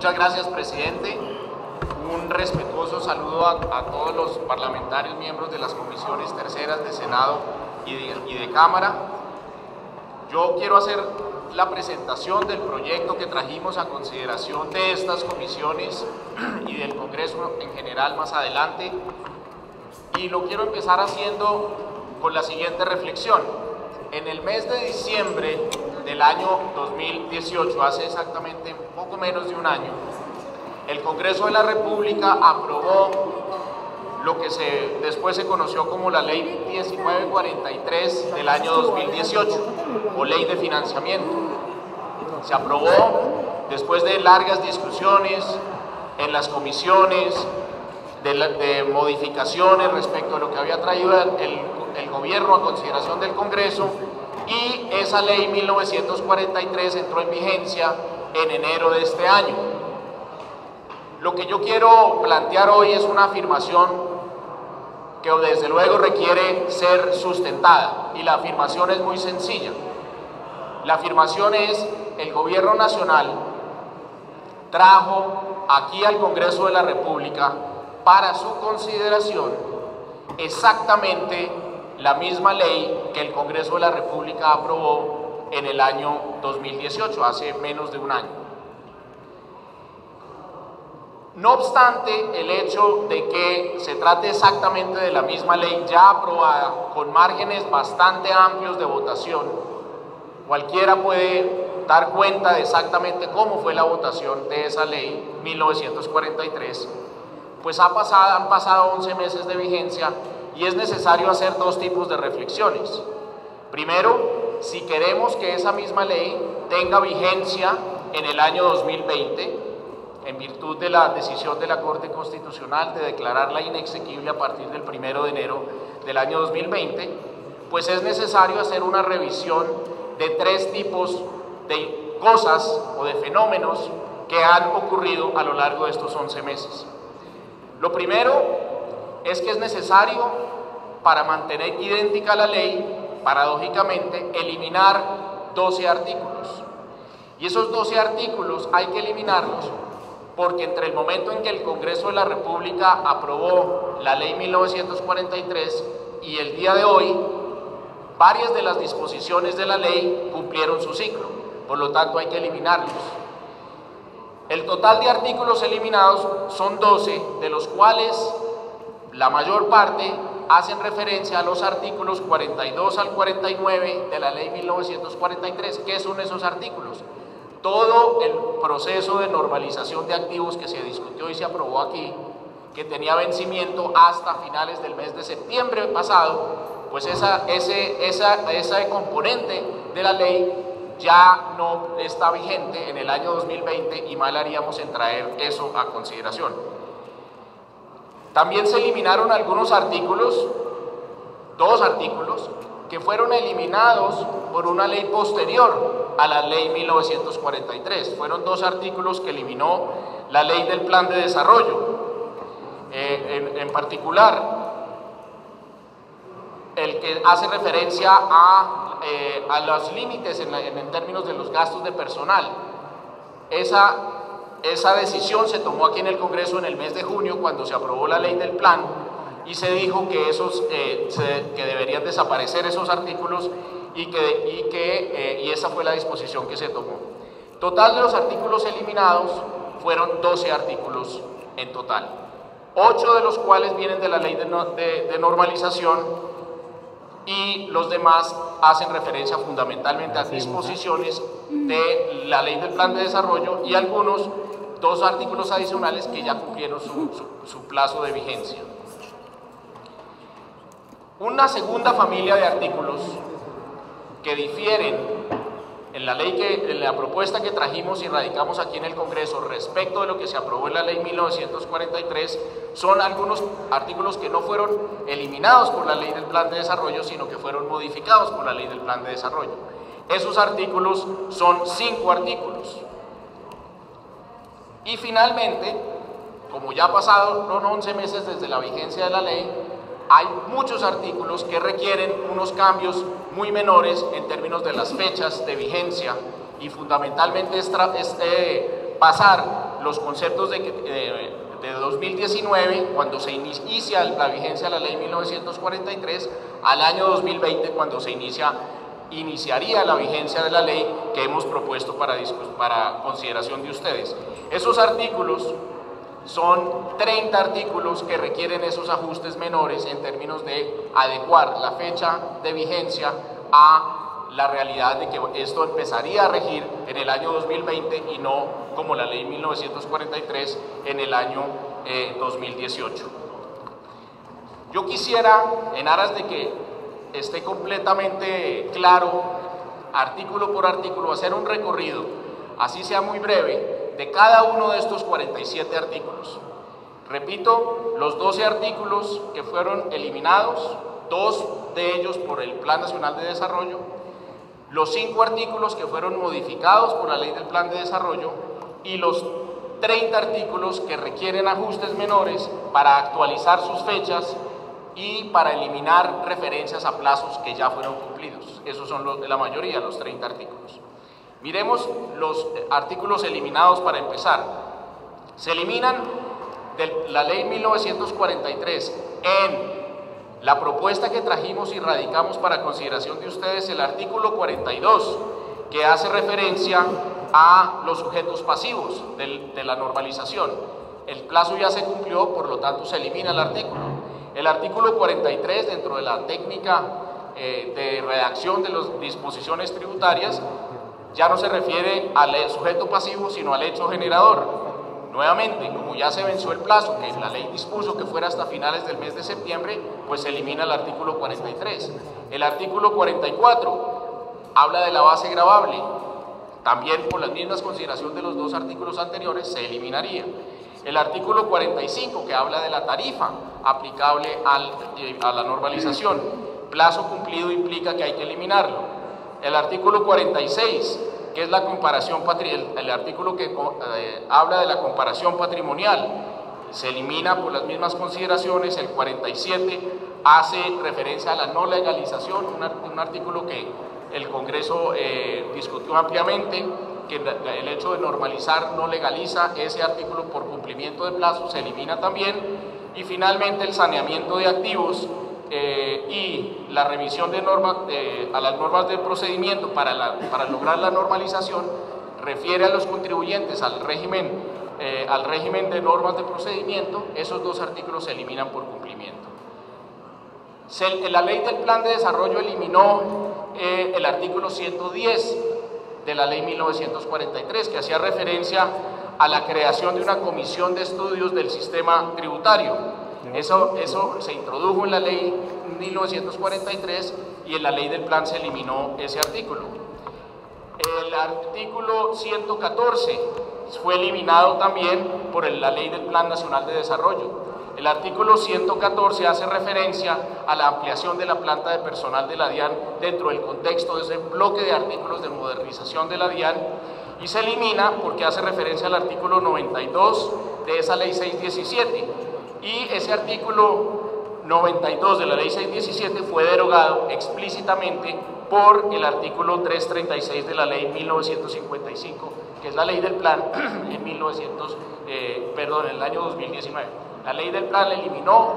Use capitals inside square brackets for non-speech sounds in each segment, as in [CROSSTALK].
Muchas gracias, presidente. Un respetuoso saludo a, todos los parlamentarios miembros de las comisiones terceras de Senado y de, y de Cámara. Yo quiero hacer la presentación del proyecto que trajimos a consideración de estas comisiones y del Congreso en general más adelante. Y lo quiero empezar haciendo con la siguiente reflexión. En el mes de diciembre del año 2018, hace exactamente poco menos de un año, el Congreso de la República aprobó lo que se, después se conoció como la Ley 1943 del año 2018, o Ley de Financiamiento. Se aprobó después de largas discusiones en las comisiones, de, modificaciones respecto a lo que había traído el, el gobierno a consideración del Congreso, y esa ley 1943 entró en vigencia en enero de este año. Lo que yo quiero plantear hoy es una afirmación que desde luego requiere ser sustentada y la afirmación es muy sencilla. La afirmación es el gobierno nacional trajo aquí al Congreso de la República para su consideración exactamente la misma ley que el Congreso de la República aprobó en el año 2018, hace menos de un año. No obstante, el hecho de que se trate exactamente de la misma ley ya aprobada, con márgenes bastante amplios de votación, cualquiera puede dar cuenta de exactamente cómo fue la votación de esa ley 1943, pues ha pasado, han pasado 11 meses de vigencia y es necesario hacer dos tipos de reflexiones. Primero, si queremos que esa misma ley tenga vigencia en el año 2020, en virtud de la decisión de la Corte Constitucional de declararla inexequible a partir del primero de enero del año 2020, pues es necesario hacer una revisión de tres tipos de cosas o de fenómenos que han ocurrido a lo largo de estos 11 meses. Lo primero es que es necesario, para mantener idéntica la ley, paradójicamente, eliminar 12 artículos. Y esos 12 artículos hay que eliminarlos porque entre el momento en que el Congreso de la República aprobó la ley 1943 y el día de hoy, varias de las disposiciones de la ley cumplieron su ciclo, por lo tanto hay que eliminarlos. El total de artículos eliminados son 12, de los cuales la mayor parte hacen referencia a los artículos 42 al 49 de la ley 1943. ¿Qué son esos artículos? todo el proceso de normalización de activos que se discutió y se aprobó aquí, que tenía vencimiento hasta finales del mes de septiembre pasado, pues esa, ese, esa, componente de la ley ya no está vigente en el año 2020 y mal haríamos en traer eso a consideración. También se eliminaron algunos artículos, dos artículos, que fueron eliminados por una ley posterior a la ley 1943. Fueron dos artículos que eliminó la ley del plan de desarrollo. Eh, en, particular, el que hace referencia a, eh, a los límites en, términos de los gastos de personal. Esa, esa decisión se tomó aquí en el Congreso en el mes de junio cuando se aprobó la ley del plan y se dijo que, esos, eh, que deberían desaparecer esos artículos y, que, y, que, eh, y esa fue la disposición que se tomó. Total de los artículos eliminados fueron 12 artículos en total, 8 de los cuales vienen de la ley de, de, normalización y los demás hacen referencia fundamentalmente a disposiciones de la ley del plan de desarrollo y algunos dos artículos adicionales que ya cumplieron su, plazo de vigencia. Una segunda familia de artículos que difieren en la ley que en la propuesta que trajimos y radicamos aquí en el Congreso respecto de lo que se aprobó en la ley 1943 son algunos artículos que no fueron eliminados por la ley del plan de desarrollo, sino que fueron modificados por la ley del plan de desarrollo. Esos artículos son cinco artículos. Y finalmente, como ya pasaron 11 meses desde la vigencia de la ley, hay muchos artículos que requieren unos cambios muy menores en términos de las fechas de vigencia y fundamentalmente este, pasar los conceptos de, de 2019, cuando se inicia la vigencia de la ley 1943, al año 2020, cuando se inicia iniciaría la vigencia de la ley que hemos propuesto para consideración de ustedes. Esos artículos son 30 artículos que requieren esos ajustes menores en términos de adecuar la fecha de vigencia a la realidad de que esto empezaría a regir en el año 2020 y no como la ley 1943 en el año 2018. Eh, Yo quisiera, en aras de que esté completamente claro, artículo por artículo, hacer un recorrido, así sea muy breve, de cada uno de estos 47 artículos. Repito, los 12 artículos que fueron eliminados, dos de ellos por el Plan Nacional de Desarrollo, los cinco artículos que fueron modificados por la Ley del Plan de Desarrollo y los 30 artículos que requieren ajustes menores para actualizar sus fechas y para eliminar referencias a plazos que ya fueron cumplidos. Esos son los la mayoría, los 30 artículos. Miremos los artículos eliminados para empezar. Se eliminan de la ley 1943 en la propuesta que trajimos y radicamos para consideración de ustedes, el artículo 42, que hace referencia a los sujetos pasivos de la normalización. El plazo ya se cumplió, por lo tanto se elimina el artículo. El artículo 43, dentro de la técnica eh, de redacción de las disposiciones tributarias, ya no se refiere al sujeto pasivo, sino al hecho generador. Nuevamente, como ya se venció el plazo que la ley dispuso que fuera hasta finales del mes de septiembre, pues se elimina el artículo 43. El artículo 44 habla de la base gravable. También por las mismas consideraciones de los dos artículos anteriores se eliminaría. El artículo 45 que habla de la tarifa aplicable a la normalización. Plazo cumplido implica que hay que eliminarlo. El artículo 46 que es la comparación el, el artículo que eh, habla de la comparación patrimonial. Se elimina por las mismas consideraciones. El 47 hace referencia a la no legalización, un, artículo que el Congreso eh, discutió ampliamente que el hecho de normalizar no legaliza ese artículo por cumplimiento de plazo, se elimina también. Y finalmente el saneamiento de activos eh, y la revisión de normas, a las normas del procedimiento para, para, lograr la normalización refiere a los contribuyentes al régimen, eh, al régimen de normas de procedimiento, esos dos artículos se eliminan por cumplimiento. la ley del plan de desarrollo eliminó eh, el artículo 110 de la ley 1943, que hacía referencia a la creación de una comisión de estudios del sistema tributario. Eso, eso se introdujo en la ley 1943 y en la ley del plan se eliminó ese artículo. El artículo 114 fue eliminado también por la ley del Plan Nacional de Desarrollo. El artículo 114 hace referencia a la ampliación de la planta de personal de la DIAN dentro del contexto de ese bloque de artículos de modernización de la DIAN y se elimina porque hace referencia al artículo 92 de esa ley 617 y ese artículo 92 de la ley 617 fue derogado explícitamente por el artículo 336 de la ley 1955, que es la ley del plan [CLEARS THROAT] en 1900, eh, perdón, el año 2019. La ley del plan eliminó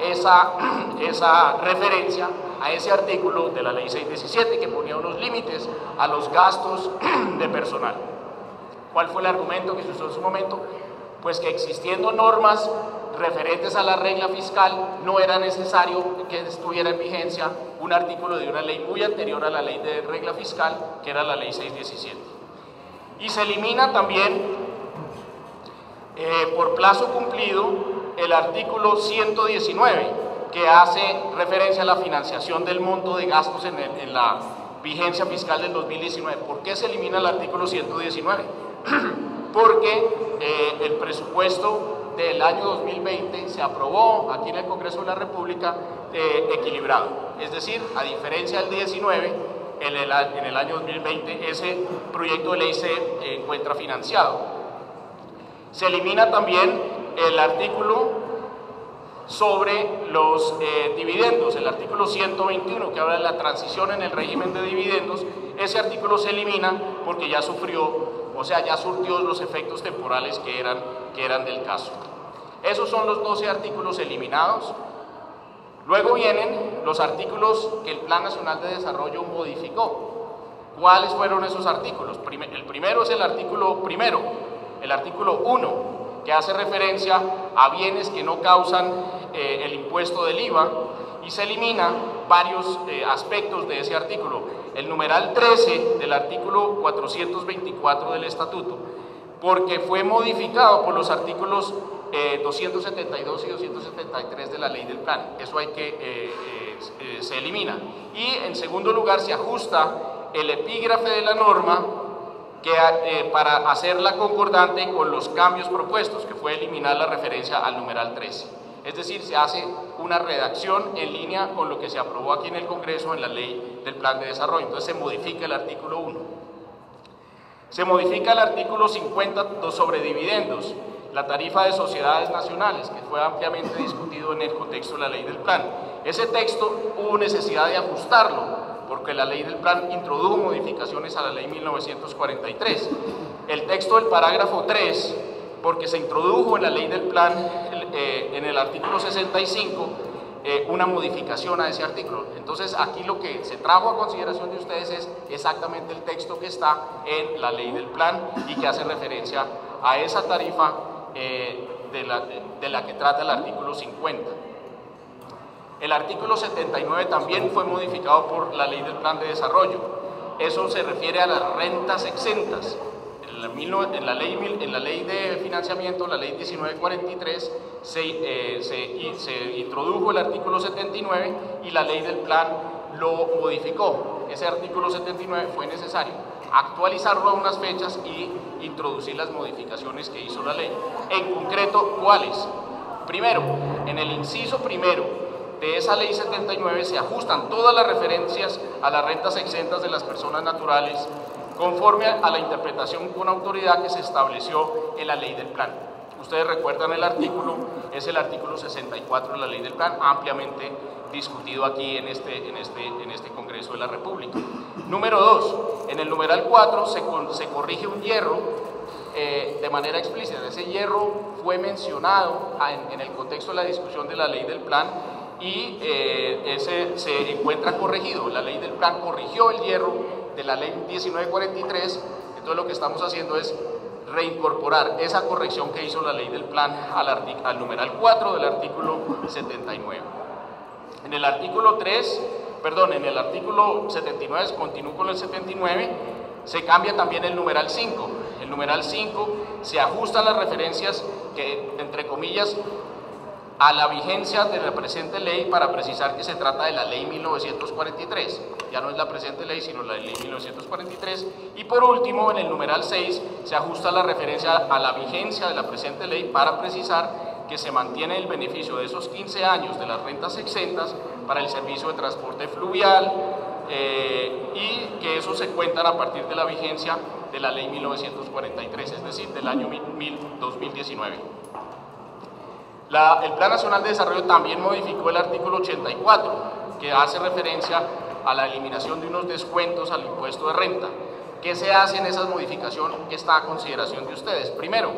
esa, [CLEARS THROAT] esa referencia a ese artículo de la ley 617 que ponía unos límites a los gastos [CLEARS THROAT] de personal. ¿Cuál fue el argumento que se usó en su momento? Pues que existiendo normas referentes a la regla fiscal, no era necesario que estuviera en vigencia un artículo de una ley muy anterior a la ley de regla fiscal, que era la ley 617. Y se elimina también, eh, por plazo cumplido, el artículo 119, que hace referencia a la financiación del monto de gastos en, la vigencia fiscal del 2019. ¿Por qué se elimina el artículo 119? [CLEARS THROAT] Porque eh, el presupuesto del año 2020 se aprobó aquí en el Congreso de la República eh, equilibrado. Es decir, a diferencia del 19, en el, año 2020 ese proyecto de ley se encuentra financiado. Se elimina también el artículo sobre los eh, dividendos, el artículo 121 que habla de la transición en el régimen de dividendos, ese artículo se elimina porque ya sufrió o sea, ya surtió los efectos temporales que eran, que eran del caso. Esos son los 12 artículos eliminados. Luego vienen los artículos que el Plan Nacional de Desarrollo modificó. ¿Cuáles fueron esos artículos? El primero es el artículo primero, el artículo 1, que hace referencia a bienes que no causan eh, el impuesto del IVA y se elimina varios eh, aspectos de ese artículo. El numeral 13 del artículo 424 del estatuto, porque fue modificado por los artículos 272 eh, y 273 de la ley del plan. Eso hay que, se elimina. Y en segundo lugar se ajusta el epígrafe de la norma que, eh, para hacerla concordante con los cambios propuestos, que fue eliminar la referencia al numeral 13. Es decir, se hace una redacción en línea con lo que se aprobó aquí en el Congreso en la ley del plan de desarrollo. Entonces se modifica el artículo 1. Se modifica el artículo 50 sobre dividendos, la tarifa de sociedades nacionales, que fue ampliamente discutido en el contexto de la ley del plan. Ese texto hubo necesidad de ajustarlo porque la ley del plan introdujo modificaciones a la ley 1943. El texto del parágrafo 3, porque se introdujo en la ley del plan, eh, en el artículo 65, eh, una modificación a ese artículo. Entonces aquí lo que se trajo a consideración de ustedes es exactamente el texto que está en la ley del plan y que hace referencia a esa tarifa eh, de, la, de la que trata el artículo 50. El artículo 79 también fue modificado por la ley del plan de desarrollo. Eso se refiere a las rentas exentas. En la, ley, de financiamiento, la ley 1943, se, eh, se, se introdujo el artículo 79 y la ley del plan lo modificó. Ese artículo 79 fue necesario actualizarlo a unas fechas y introducir las modificaciones que hizo la ley. En concreto, ¿cuáles? Primero, en el inciso primero de esa ley 79 se ajustan todas las referencias a las rentas exentas de las personas naturales conforme a la interpretación con autoridad que se estableció en la ley del plan. Ustedes recuerdan el artículo, es el artículo 64 de la ley del plan, ampliamente discutido aquí en este, en este, en este Congreso de la República. Número 2, en el numeral 4 se, se corrige un hierro eh, de manera explícita. Ese hierro fue mencionado en, en el contexto de la discusión de la ley del plan y eh, ese se encuentra corregido. La ley del plan corrigió el hierro de la ley 1943, entonces lo que estamos haciendo es reincorporar esa corrección que hizo la ley del plan al, al numeral 4 del artículo 79. En el artículo 3, perdón, en el artículo 79, continúo con el 79, se cambia también el numeral 5. El numeral 5 se ajustan las referencias que, entre comillas, a la vigencia de la presente ley para precisar que se trata de la ley 1943. Ya no es la presente ley, sino la ley 1943. Y por último, en el numeral 6 se ajusta la referencia a la vigencia de la presente ley para precisar que se mantiene el beneficio de esos 15 años de las rentas exentas para el servicio de transporte fluvial eh, y que eso se cuentan a partir de la vigencia de la ley 1943, es decir, del año 2019 el Plan Nacional de Desarrollo también modificó el artículo 84, que hace referencia a la eliminación de unos descuentos al impuesto de renta. ¿Qué se hace en esa modificación que está a consideración de ustedes? Primero,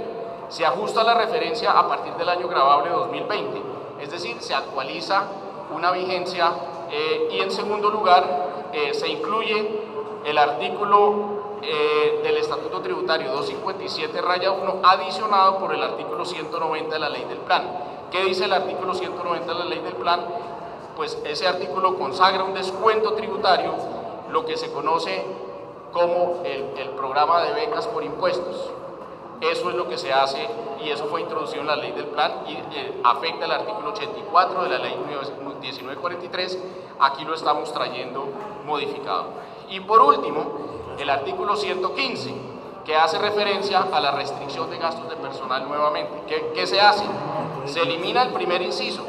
se ajusta la referencia a partir del año grabable 2020, es decir, se actualiza una vigencia eh, y en segundo lugar eh, se incluye el artículo eh, del Estatuto Tributario 257 raya 1 adicionado por el artículo 190 de la ley del plan. ¿Qué dice el artículo 190 de la ley del plan? Pues ese artículo consagra un descuento tributario, lo que se conoce como el, programa de becas por impuestos. Eso es lo que se hace y eso fue introducido en la ley del plan y eh, afecta el artículo 84 de la ley 1943. Aquí lo estamos trayendo modificado. Y por último, el artículo 115, que hace referencia a la restricción de gastos de personal nuevamente. ¿Qué, se hace? Se elimina el primer inciso.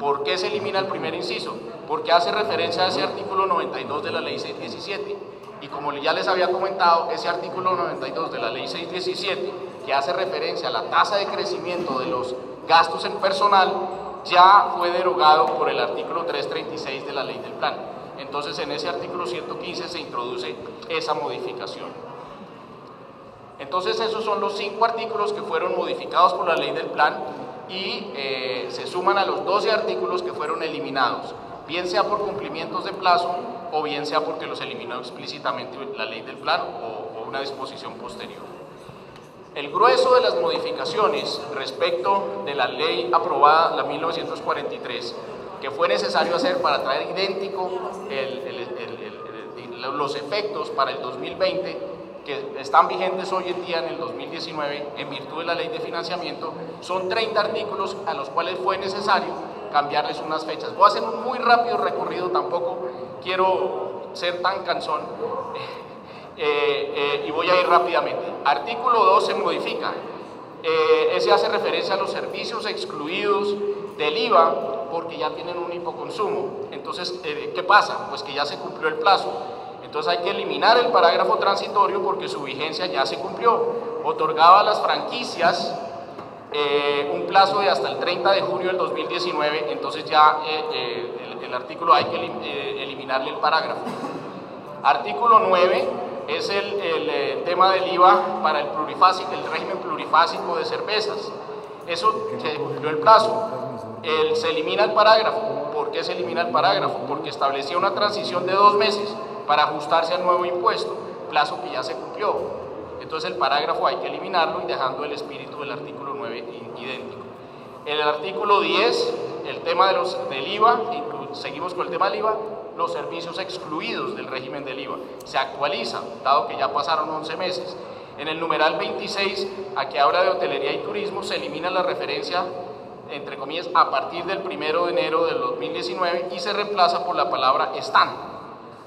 ¿Por qué se elimina el primer inciso? Porque hace referencia a ese artículo 92 de la ley 617. Y como ya les había comentado, ese artículo 92 de la ley 617, que hace referencia a la tasa de crecimiento de los gastos en personal, ya fue derogado por el artículo 336 de la ley del plan. Entonces en ese artículo 115 se introduce esa modificación. Entonces esos son los cinco artículos que fueron modificados por la ley del plan y eh, se suman a los 12 artículos que fueron eliminados, bien sea por cumplimientos de plazo o bien sea porque los eliminó explícitamente la ley del plan o, una disposición posterior. El grueso de las modificaciones respecto de la ley aprobada, la 1943, que fue necesario hacer para traer idéntico los efectos para el 2020, que están vigentes hoy en día en el 2019 en virtud de la ley de financiamiento, son 30 artículos a los cuales fue necesario cambiarles unas fechas. Voy a hacer un muy rápido recorrido, tampoco quiero ser tan cansón eh, eh, y voy a ir rápidamente. Artículo 2 se modifica. Eh, ese hace referencia a los servicios excluidos del IVA porque ya tienen un hipoconsumo. Entonces, ¿qué pasa? Pues que ya se cumplió el plazo entonces hay que eliminar el parágrafo transitorio porque su vigencia ya se cumplió. Otorgaba a las franquicias eh, un plazo de hasta el 30 de junio del 2019, entonces ya eh, eh, el, artículo hay que eliminarle el parágrafo. Artículo 9 es el, tema del IVA para el, plurifásico, el régimen plurifásico de cervezas. Eso se cumplió el plazo. Se elimina el parágrafo. ¿Por qué se elimina el parágrafo? Porque establecía una transición de dos meses para ajustarse al nuevo impuesto, plazo que ya se cumplió. Entonces el parágrafo hay que eliminarlo y dejando el espíritu del artículo 9 idéntico. En el artículo 10, el tema de los, del IVA, seguimos con el tema del IVA, los servicios excluidos del régimen del IVA. Se actualiza, dado que ya pasaron 11 meses. En el numeral 26, aquí habla de hotelería y turismo, se elimina la referencia, entre comillas, a partir del 1 de enero del 2019 y se reemplaza por la palabra están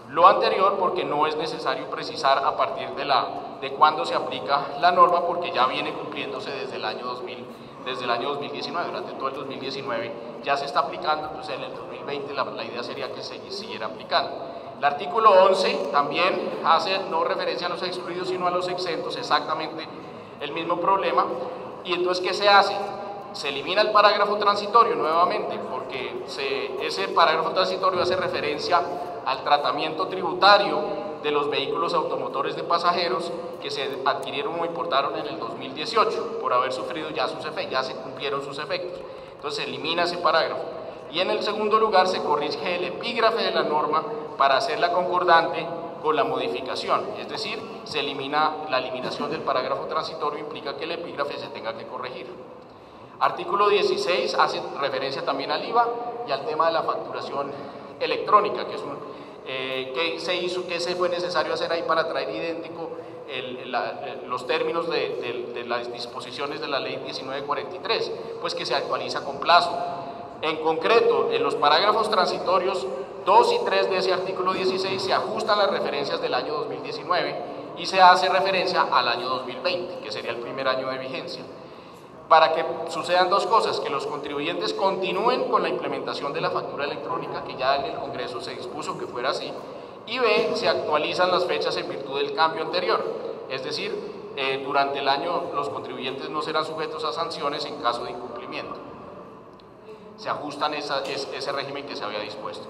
lo anterior porque no es necesario precisar a partir de, la, de cuándo se aplica la norma porque ya viene cumpliéndose desde el año 2000, desde el año 2019, durante todo el 2019 ya se está aplicando, entonces en el 2020 la, la idea sería que se siguiera aplicando. El artículo 11 también hace no referencia a los excluidos sino a los exentos, exactamente el mismo problema. Y entonces, ¿qué se hace? Se elimina el parágrafo transitorio nuevamente, porque se, ese parágrafo transitorio hace referencia al tratamiento tributario de los vehículos automotores de pasajeros que se adquirieron o importaron en el 2018 por haber sufrido ya sus efectos, ya se cumplieron sus efectos. Entonces se elimina ese parágrafo. Y en el segundo lugar se corrige el epígrafe de la norma para hacerla concordante con la modificación, es decir, se elimina la eliminación del parágrafo transitorio implica que el epígrafe se tenga que corregir. Artículo 16 hace referencia también al IVA y al tema de la facturación electrónica, que es un, eh, ¿qué se hizo, qué se fue necesario hacer ahí para traer idéntico los términos de, las disposiciones de la ley 1943? Pues que se actualiza con plazo. En concreto, en los parágrafos transitorios 2 y 3 de ese artículo 16 se ajustan las referencias del año 2019 y se hace referencia al año 2020, que sería el primer año de vigencia para que sucedan dos cosas, que los contribuyentes continúen con la implementación de la factura electrónica, que ya en el Congreso se dispuso que fuera así, y B, se actualizan las fechas en virtud del cambio anterior, es decir, eh, durante el año los contribuyentes no serán sujetos a sanciones en caso de incumplimiento. Se ajustan ese régimen que se había dispuesto.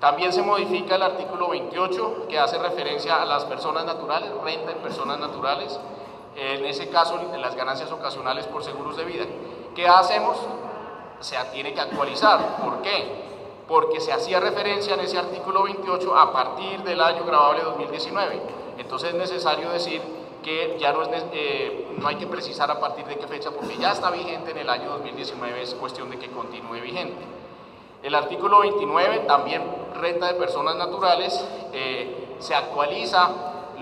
También se modifica el artículo 28 que hace referencia a las personas naturales, renta en personas naturales, en ese caso las ganancias ocasionales por seguros de vida. ¿Qué hacemos? Se tiene que actualizar. ¿Por qué? Porque se hacía referencia en ese artículo 28 a partir del año grabable 2019. Entonces es necesario decir que ya no, es, eh, no hay que precisar a partir de qué fecha, porque ya está vigente en el año 2019, es cuestión de que continúe vigente. El artículo 29, también renta de personas naturales, eh, se actualiza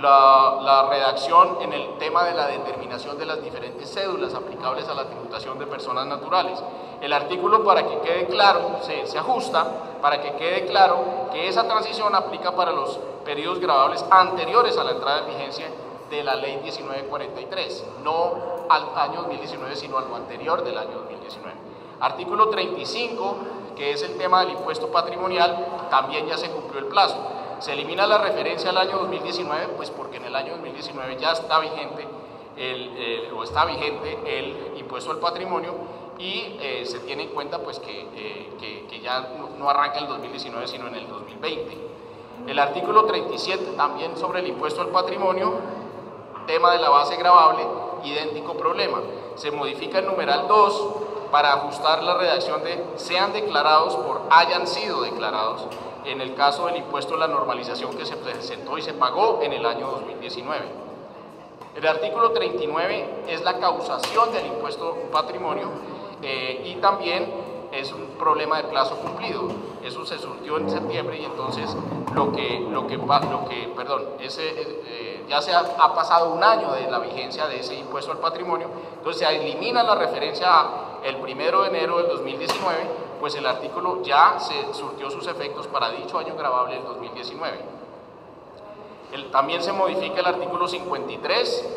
la, redacción en el tema de la determinación de las diferentes cédulas aplicables a la tributación de personas naturales. El artículo para que quede claro, se, se ajusta para que quede claro que esa transición aplica para los periodos grabables anteriores a la entrada de vigencia de la ley 1943, no al año 2019, sino al anterior del año 2019. Artículo 35, que es el tema del impuesto patrimonial, también ya se cumplió el plazo. Se elimina la referencia al año 2019, pues porque en el año 2019 ya está vigente el, o está vigente el impuesto al patrimonio y eh, se tiene en cuenta pues que, eh, que, ya no, arranca el 2019 sino en el 2020. El artículo 37 también sobre el impuesto al patrimonio tema de la base gravable, idéntico problema. Se modifica el numeral 2 para ajustar la redacción de sean declarados por hayan sido declarados en el caso del impuesto a la normalización que se presentó y se pagó en el año 2019. El artículo 39 es la causación del impuesto patrimonio eh, y también es un problema de plazo cumplido. Eso se surgió en septiembre y entonces lo que, lo que, lo que perdón, ese, eh, ya se ha, ha, pasado un año de la vigencia de ese impuesto al patrimonio, entonces se elimina la referencia a el primero de enero del 2019, pues el artículo ya se surtió sus efectos para dicho año grabable del 2019. El, también se modifica el artículo 53,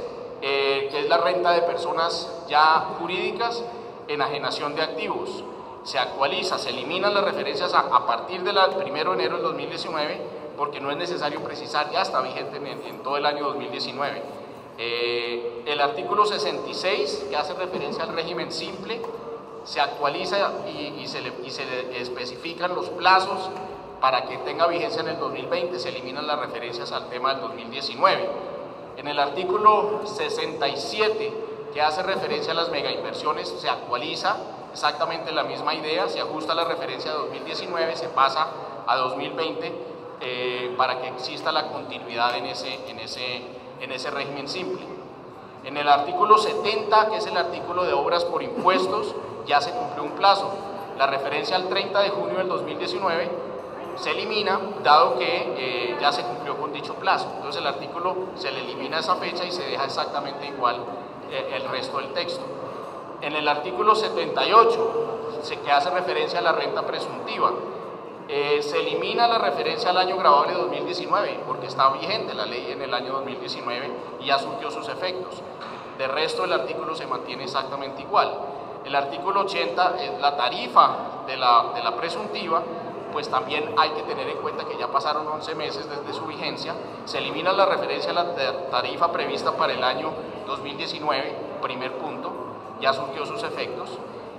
eh, que es la renta de personas ya jurídicas, enajenación de activos se actualiza, se eliminan las referencias a, partir del 1 de enero del 2019 porque no es necesario precisar, ya está vigente en, todo el año 2019. Eh, el artículo 66, que hace referencia al régimen simple, se actualiza y, se especifican los plazos para que tenga vigencia en el 2020, se eliminan las referencias al tema del 2019. En el artículo 67, que hace referencia a las megainversiones, se actualiza exactamente la misma idea, se ajusta la referencia de 2019, se pasa a 2020 eh, para que exista la continuidad en ese, en, ese, en ese régimen simple. En el artículo 70, que es el artículo de obras por impuestos, ya se cumplió un plazo. La referencia al 30 de junio del 2019 se elimina, dado que eh, ya se cumplió con dicho plazo. Entonces el artículo se le elimina esa fecha y se deja exactamente igual eh, el resto del texto. En el artículo 78, que hace referencia a la renta presuntiva, eh, se elimina la referencia al año grabable 2019, porque está vigente la ley en el año 2019 y ya surgió sus efectos. De resto, el artículo se mantiene exactamente igual. El artículo 80 es la tarifa de la, de la presuntiva, pues también hay que tener en cuenta que ya pasaron 11 meses desde su vigencia, se elimina la referencia a la tarifa prevista para el año 2019, primer punto, ya surgió sus efectos.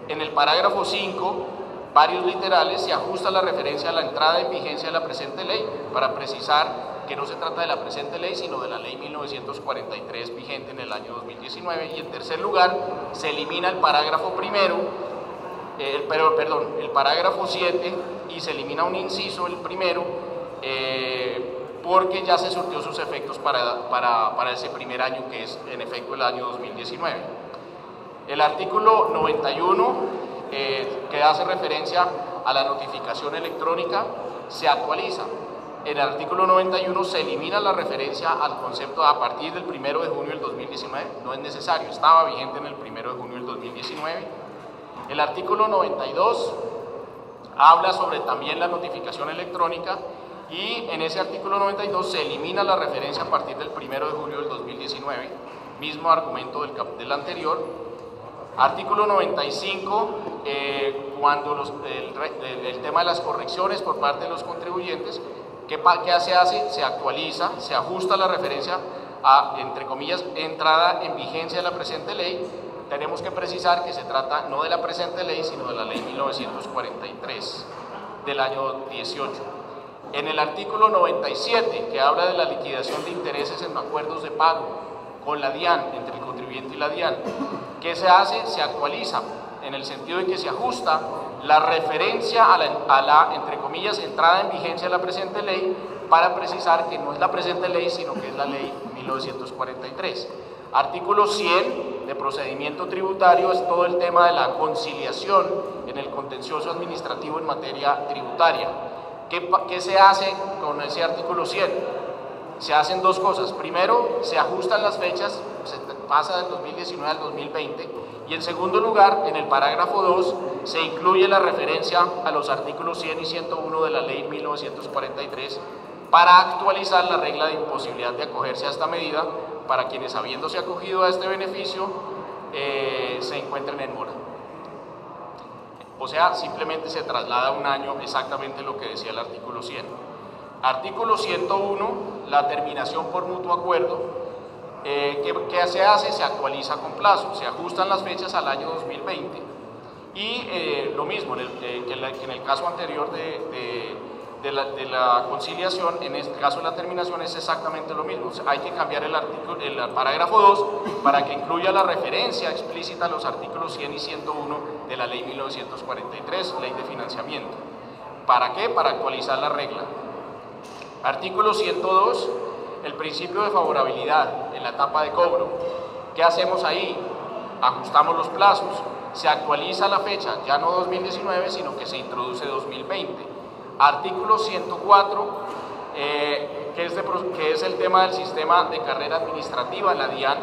En el parágrafo 5, varios literales, se ajusta la referencia a la entrada en vigencia de la presente ley para precisar que no se trata de la presente ley, sino de la ley 1943 vigente en el año 2019. Y en tercer lugar, se elimina el parágrafo primero, eh, pero, perdón, el parágrafo 7 y se elimina un inciso, el primero, eh, porque ya se surtió sus efectos para, para, para ese primer año, que es en efecto el año 2019. El artículo 91, eh, que hace referencia a la notificación electrónica, se actualiza. El artículo 91 se elimina la referencia al concepto a partir del 1 de junio del 2019, no es necesario, estaba vigente en el 1 de junio del 2019. El artículo 92 habla sobre también la notificación electrónica y en ese artículo 92 se elimina la referencia a partir del 1 de julio del 2019, mismo argumento del, del anterior, Artículo 95, eh, cuando el, tema de las correcciones por parte de los contribuyentes, ¿qué, ¿qué, se hace? Se actualiza, se ajusta la referencia a, entre comillas, entrada en vigencia de la presente ley. Tenemos que precisar que se trata no de la presente ley, sino de la ley 1943 del año 18. En el artículo 97, que habla de la liquidación de intereses en acuerdos de pago con la DIAN, entre el contribuyente y la DIAN, ¿Qué se hace? Se actualiza en el sentido de que se ajusta la referencia a la, entre comillas, entrada en vigencia de la presente ley para precisar que no es la presente ley, sino que es la ley 1943. Artículo 100 de procedimiento tributario es todo el tema de la conciliación en el contencioso administrativo en materia tributaria. ¿Qué, qué se hace con ese artículo 100? Se hacen dos cosas. Primero, se ajustan las fechas pasa del 2019 al 2020. Y en segundo lugar, en el parágrafo 2 se incluye la referencia a los artículos 100 y 101 de la ley 1943 para actualizar la regla de imposibilidad de acogerse a esta medida para quienes habiéndose acogido a este beneficio eh, se encuentren en mora. O sea, simplemente se traslada un año exactamente lo que decía el artículo 100. Artículo 101, la terminación por mutuo acuerdo eh, ¿qué, se hace? Se actualiza con plazo, se ajustan las fechas al año 2020 y eh, lo mismo en el, eh, que, en el caso anterior de, de la, conciliación, en este caso la terminación, es exactamente lo mismo. hay que cambiar el, artículo, el parágrafo 2 para que incluya la referencia explícita a los artículos 100 y 101 de la ley 1943, ley de financiamiento. ¿Para qué? Para actualizar la regla. Artículo 102, el principio de favorabilidad en la etapa de cobro. ¿Qué hacemos ahí? Ajustamos los plazos, se actualiza la fecha, ya no 2019, sino que se introduce 2020 Artículo 104, eh, que, es el tema del sistema de carrera administrativa, la DIAN,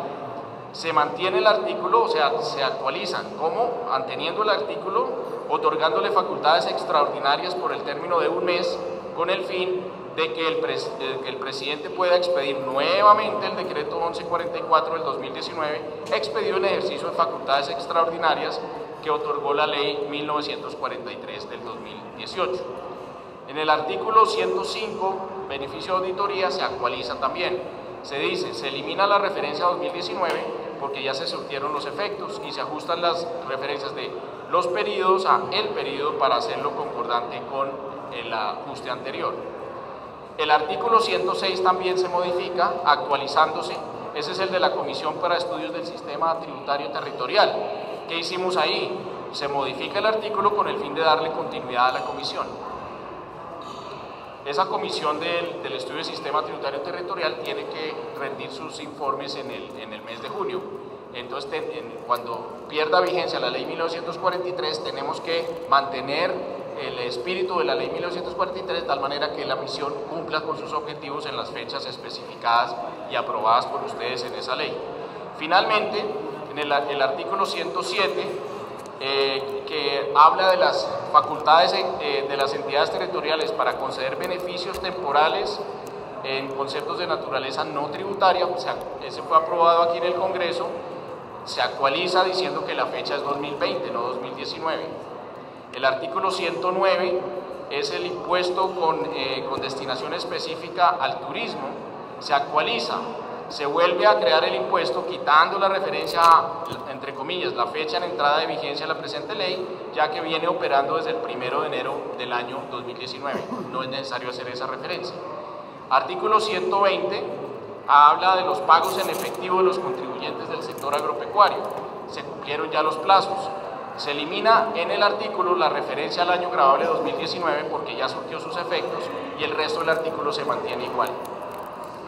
se mantiene el artículo, o sea, se actualizan, como manteniendo el artículo, otorgándole facultades extraordinarias por el término de un mes, con el fin de que el, que el presidente pueda expedir nuevamente el decreto 1144 del 2019, expedido en ejercicio de facultades extraordinarias que otorgó la ley 1943 del 2018. En el artículo 105, beneficio de auditoría, se actualiza también. Se dice, se elimina la referencia a 2019 porque ya se surtieron los efectos y se ajustan las referencias de los periodos a el periodo para hacerlo concordante con el ajuste anterior. El artículo 106 también se modifica, actualizándose. Ese es el de la Comisión para Estudios del Sistema Tributario Territorial. ¿Qué hicimos ahí? Se modifica el artículo con el fin de darle continuidad a la comisión. Esa comisión del, estudio del sistema tributario territorial tiene que rendir sus informes en el, mes de junio. Entonces, cuando pierda vigencia la ley 1943, tenemos que mantener el espíritu de la ley 1943 de tal manera que la misión cumpla con sus objetivos en las fechas especificadas y aprobadas por ustedes en esa ley. Finalmente, en el, artículo 107 eh, que habla de las facultades eh, de las entidades territoriales para conceder beneficios temporales en conceptos de naturaleza no tributaria, ese fue aprobado aquí en el Congreso, se actualiza diciendo que la fecha es 2020, no 2019. El artículo 109 es el impuesto con, eh, con destinación específica al turismo, se actualiza se vuelve a crear el impuesto quitando la referencia entre comillas, la fecha en entrada de vigencia de la presente ley, ya que viene operando desde el primero de enero del año 2019. No es necesario hacer esa referencia. Artículo 120 habla de los pagos en efectivo de los contribuyentes del sector agropecuario. Se cumplieron ya los plazos. Se elimina en el artículo la referencia al año grabable 2019 porque ya surgió sus efectos y el resto del artículo se mantiene igual.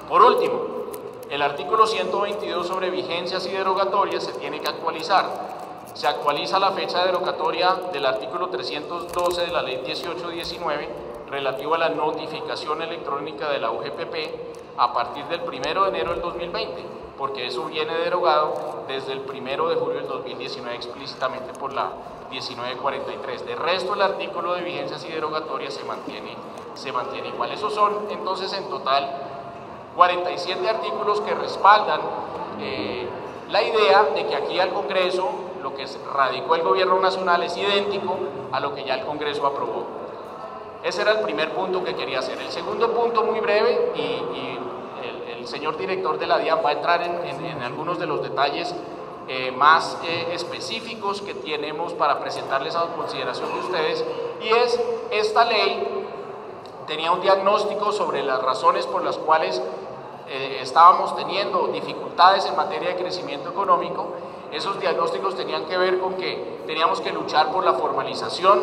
Por último, el artículo 122 sobre vigencias y derogatorias se tiene que actualizar. Se actualiza la fecha derogatoria del artículo 312 de la ley 1819 relativo a la notificación electrónica de la UGPP a partir del 1 de enero del 2020, porque eso viene derogado desde el 1 de julio del 2019 explícitamente por la 1943. De resto, el artículo de vigencias y derogatorias se mantiene, se mantiene igual. Esos son entonces en total 47 artículos que respaldan eh, la idea de que aquí al Congreso lo que radicó el gobierno nacional es idéntico a lo que ya el Congreso aprobó. Ese era el primer punto que quería hacer. El segundo punto muy breve y, el, señor director de la DIAN va a entrar en, algunos de los detalles eh, más eh, específicos que tenemos para presentarles a consideración de ustedes. Y es esta ley tenía un diagnóstico sobre las razones por las cuales eh, estábamos teniendo dificultades en materia de crecimiento económico, esos diagnósticos tenían que ver con que teníamos que luchar por la formalización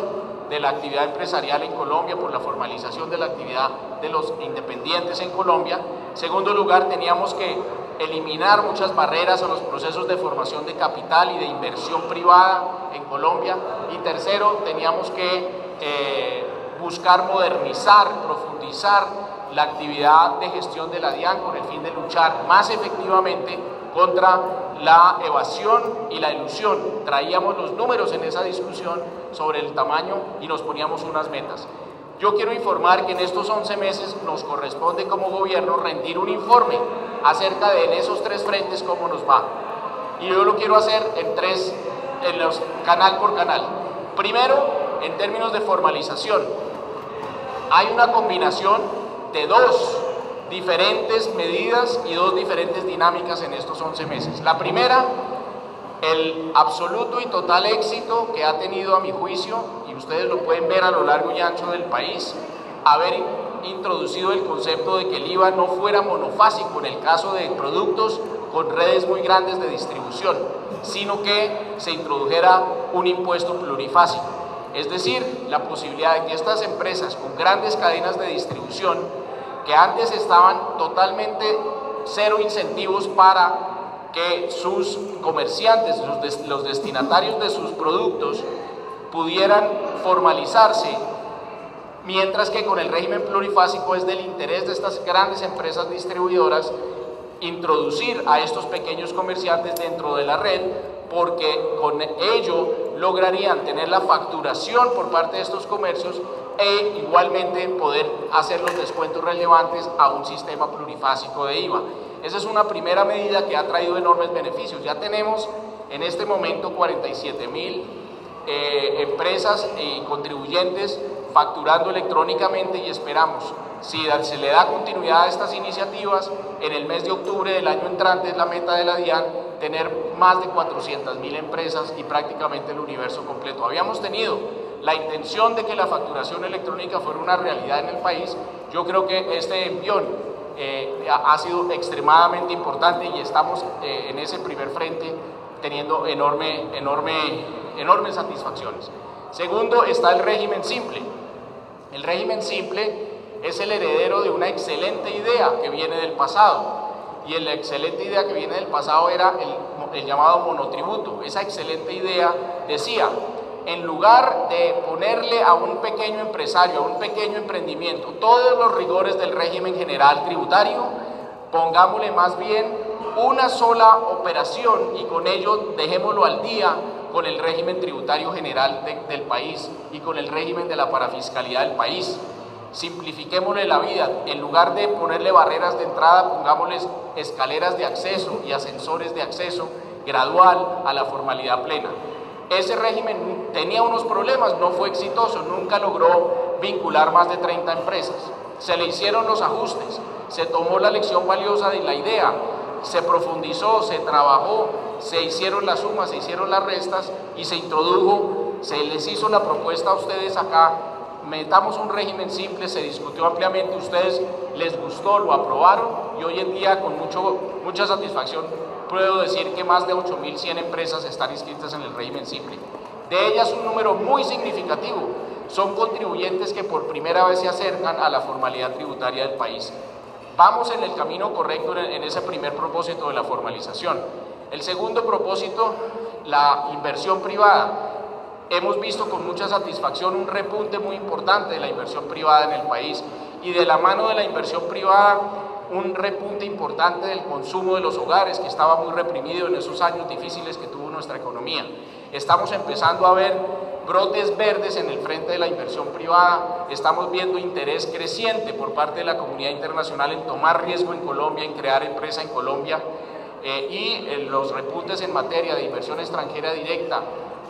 de la actividad empresarial en Colombia, por la formalización de la actividad de los independientes en Colombia. Segundo lugar, teníamos que eliminar muchas barreras a los procesos de formación de capital y de inversión privada en Colombia. Y tercero, teníamos que eh, buscar modernizar, profundizar la actividad de gestión de la DIAN con el fin de luchar más efectivamente contra la evasión y la ilusión. Traíamos los números en esa discusión sobre el tamaño y nos poníamos unas metas. Yo quiero informar que en estos 11 meses nos corresponde como gobierno rendir un informe acerca de en esos tres frentes cómo nos va. Y yo lo quiero hacer en tres, en los canal por canal. Primero, en términos de formalización. Hay una combinación de dos diferentes medidas y dos diferentes dinámicas en estos 11 meses. La primera, el absoluto y total éxito que ha tenido a mi juicio, y ustedes lo pueden ver a lo largo y ancho del país, haber introducido el concepto de que el IVA no fuera monofásico en el caso de productos con redes muy grandes de distribución, sino que se introdujera un impuesto plurifásico. Es decir, la posibilidad de que estas empresas con grandes cadenas de distribución, que antes estaban totalmente cero incentivos para que sus comerciantes, los destinatarios de sus productos, pudieran formalizarse, mientras que con el régimen plurifásico es del interés de estas grandes empresas distribuidoras introducir a estos pequeños comerciantes dentro de la red, porque con ello lograrían tener la facturación por parte de estos comercios e igualmente poder hacer los descuentos relevantes a un sistema plurifásico de IVA. Esa es una primera medida que ha traído enormes beneficios. Ya tenemos en este momento 47 mil eh, empresas y contribuyentes facturando electrónicamente y esperamos, si se le da continuidad a estas iniciativas, en el mes de octubre del año entrante es la meta de la DIAN, tener más de 400 mil empresas y prácticamente el universo completo. Habíamos tenido la intención de que la facturación electrónica fuera una realidad en el país. Yo creo que este envión eh, ha sido extremadamente importante y estamos eh, en ese primer frente teniendo enorme, enorme, enormes satisfacciones. Segundo, está el régimen simple. El régimen simple es el heredero de una excelente idea que viene del pasado. Y la excelente idea que viene del pasado era el, el llamado monotributo. Esa excelente idea decía, en lugar de ponerle a un pequeño empresario, a un pequeño emprendimiento, todos los rigores del régimen general tributario, pongámosle más bien una sola operación y con ello dejémoslo al día con el régimen tributario general del país y con el régimen de la parafiscalidad del país. Simplifiquémosle la vida, en lugar de ponerle barreras de entrada, pongámosles escaleras de acceso y ascensores de acceso gradual a la formalidad plena. Ese régimen tenía unos problemas, no fue exitoso, nunca logró vincular más de 30 empresas. Se le hicieron los ajustes, se tomó la lección valiosa de la idea, se profundizó, se trabajó, se hicieron las sumas, se hicieron las restas y se introdujo, se les hizo la propuesta a ustedes acá, metamos un régimen simple, se discutió ampliamente, ustedes les gustó, lo aprobaron y hoy en día con mucho, mucha satisfacción puedo decir que más de 8.100 empresas están inscritas en el régimen simple. De ellas un número muy significativo son contribuyentes que por primera vez se acercan a la formalidad tributaria del país. Vamos en el camino correcto en ese primer propósito de la formalización. El segundo propósito, la inversión privada. Hemos visto con mucha satisfacción un repunte muy importante de la inversión privada en el país y de la mano de la inversión privada un repunte importante del consumo de los hogares que estaba muy reprimido en esos años difíciles que tuvo nuestra economía. Estamos empezando a ver brotes verdes en el frente de la inversión privada, estamos viendo interés creciente por parte de la comunidad internacional en tomar riesgo en Colombia, en crear empresa en Colombia eh, y eh, los repuntes en materia de inversión extranjera directa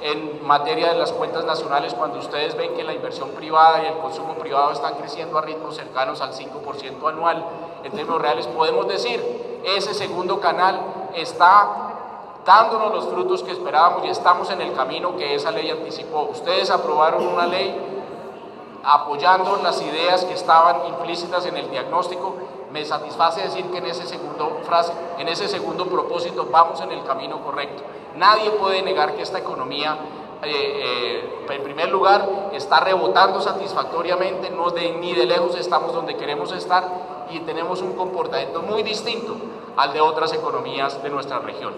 en materia de las cuentas nacionales, cuando ustedes ven que la inversión privada y el consumo privado están creciendo a ritmos cercanos al 5% anual, en términos reales podemos decir, ese segundo canal está dándonos los frutos que esperábamos y estamos en el camino que esa ley anticipó. Ustedes aprobaron una ley apoyando las ideas que estaban implícitas en el diagnóstico. Me satisface decir que en ese segundo frase, en ese segundo propósito vamos en el camino correcto. Nadie puede negar que esta economía, eh, eh, en primer lugar, está rebotando satisfactoriamente, no de, ni de lejos estamos donde queremos estar y tenemos un comportamiento muy distinto al de otras economías de nuestra región.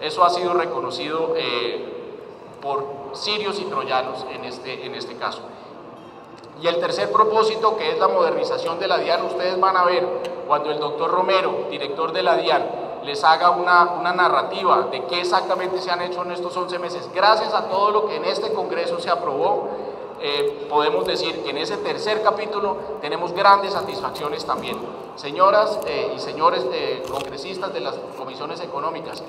Eso ha sido reconocido eh, por sirios y troyanos en este, en este caso. Y el tercer propósito, que es la modernización de la DIAN, ustedes van a ver cuando el doctor Romero, director de la DIAN, les haga una, una, narrativa de qué exactamente se han hecho en estos 11 meses. Gracias a todo lo que en este Congreso se aprobó, eh, podemos decir que en ese tercer capítulo tenemos grandes satisfacciones también. Señoras eh, y señores congresistas de las comisiones económicas,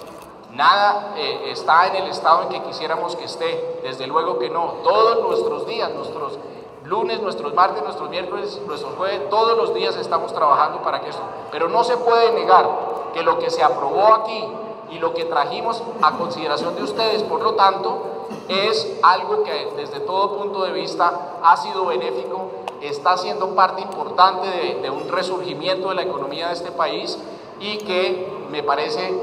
nada está en el estado en que quisiéramos que esté, desde luego que no. Todos nuestros días, nuestros lunes, nuestros martes, nuestros miércoles, nuestros jueves, todos los días estamos trabajando para que esto. Pero no se puede negar que lo que se aprobó aquí y lo que trajimos a consideración de ustedes, por lo tanto, es algo que desde todo punto de vista ha sido benéfico está siendo parte importante de, un resurgimiento de la economía de este país y que me parece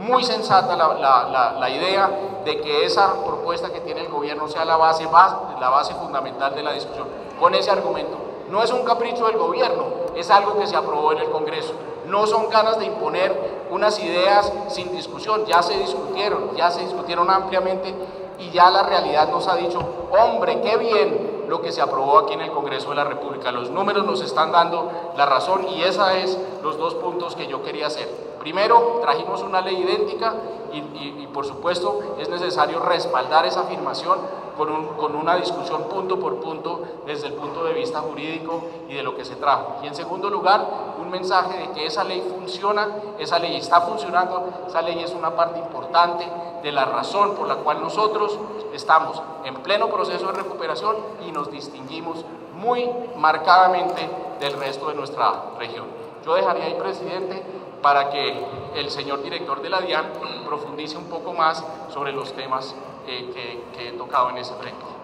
muy sensata la, idea de que esa propuesta que tiene el gobierno sea la base, la base fundamental de la discusión. Con ese argumento, no es un capricho del gobierno, es algo que se aprobó en el Congreso. No son ganas de imponer unas ideas sin discusión, ya se discutieron, ya se discutieron ampliamente y ya la realidad nos ha dicho, hombre, qué bien lo que se aprobó aquí en el Congreso de la República. Los números nos están dando la razón y esos es los dos puntos que yo quería hacer. Primero, trajimos una ley idéntica y, por supuesto es necesario respaldar esa afirmación con, con, una discusión punto por punto desde el punto de vista jurídico y de lo que se trajo. Y en segundo lugar, un mensaje de que esa ley funciona, esa ley está funcionando, esa ley es una parte importante de la razón por la cual nosotros estamos en pleno proceso de recuperación y nos distinguimos muy marcadamente del resto de nuestra región. Yo dejaría ahí, presidente, para que el señor director de la DIAN profundice un poco más sobre los temas que, he tocado en ese frente.